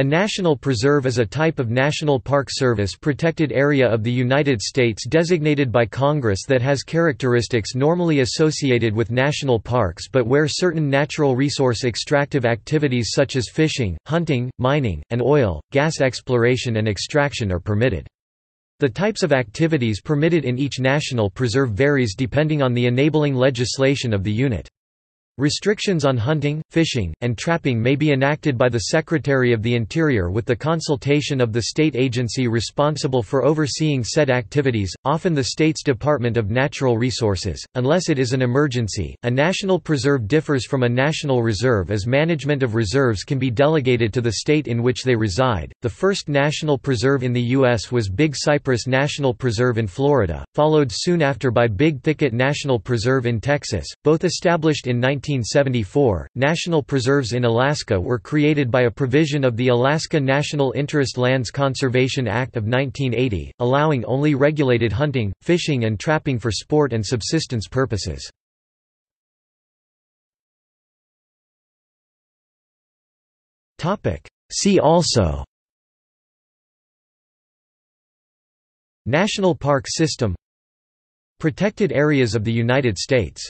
A national preserve is a type of National Park Service protected area of the United States designated by Congress that has characteristics normally associated with national parks but where certain natural resource extractive activities such as fishing, hunting, mining, and oil, gas exploration and extraction are permitted. The types of activities permitted in each national preserve varies depending on the enabling legislation of the unit. Restrictions on hunting, fishing, and trapping may be enacted by the Secretary of the Interior with the consultation of the state agency responsible for overseeing said activities, often the state's Department of Natural Resources, unless it is an emergency. A national preserve differs from a national reserve as management of reserves can be delegated to the state in which they reside. The first national preserve in the U.S. was Big Cypress National Preserve in Florida, followed soon after by Big Thicket National Preserve in Texas, both established in 19 1974, national preserves in Alaska were created by a provision of the Alaska National Interest Lands Conservation Act of 1980, allowing only regulated hunting, fishing and trapping for sport and subsistence purposes. See also National Park System Protected areas of the United States